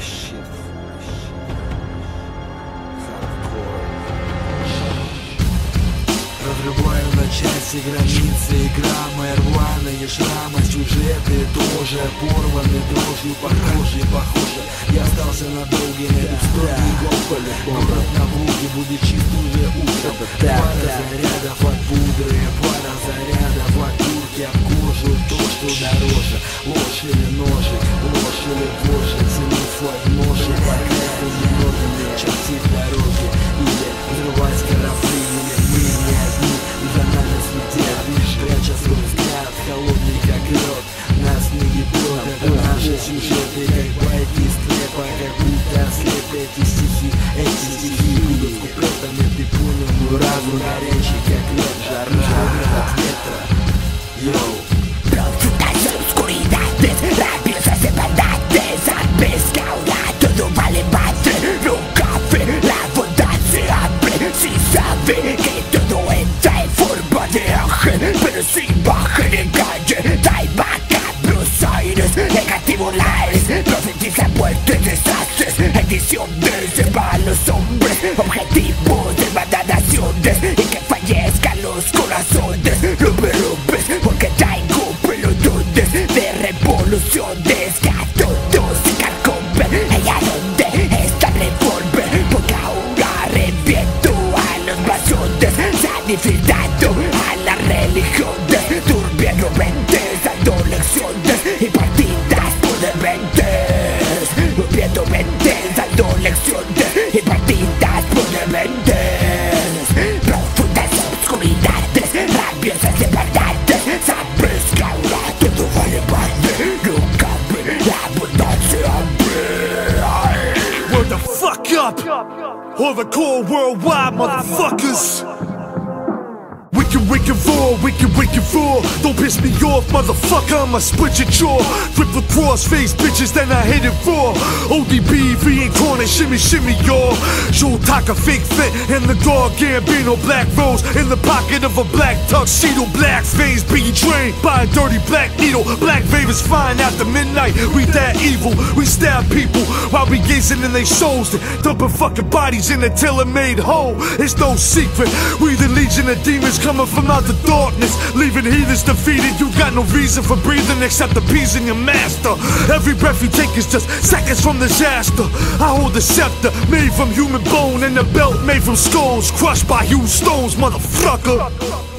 Shit Hardcore Разрываю на части границы Игра моя рваные шрамы Сюжеты тоже порваны Дрожью похожи, похоже Остался надолго и найду стройный гоголь Город на Волге будет чист уже утром Пара зарядов от пудры Пара зарядов от турки Об кожу то, что дороже. Ложь или ножик, ложь или боже Целив от ножи. Пока немногими чертить дороги. Или взрывать корабли Или мы не одни за нами следят Лишь пряча свой взгляд Холодный как лед Нас не ебет Это наши сюжеты artistici Estistici Quindi completamente pugno murato Una rece che acclama La rana la pietra Yo Pronto das oscuridades Rápidos as demandantes Sabes que ahora todo vale madre Nunca ve la bondad se abre Si sabe que Negativolares Profetizan muertes, desastres Ediciones de malos hombres Objetivos de malas naciones Y que fallezcan los corazones me rompes porque traigo pelotones De revoluciones Que a todos se carcomen ¿Y a dónde está el revólver? Porque ahora reviento a los masones infiltrado a la religión Turbias mentes dando lecciones The fuck up! Or the core worldwide, motherfuckers! Wicked, wicked raw, wicked, wicked raw. Don't piss me off, motherfucker, I'ma split your jaw. Rip the crossface bitches, then I hit it raw. ODB, reincarnate, shimmy, shimmy, y'all. Joe Taka, fake fit, and the dog Gambino, black rose in the pocket of a black tuxedo. Black face being trained by a dirty black needle. Black ravens flying after midnight. We that evil, we stab people while we gazing in their souls. Dumping fucking bodies in the tailor made hole. It's no secret, we the legion of demons coming from out the darkness. Leaving heathens defeated, you got no reason for breathing except appeasing your master. Every breath you take is just seconds from disaster. I hold the scepter made from human bone and the belt made from skulls, crushed by huge stones, motherfucker.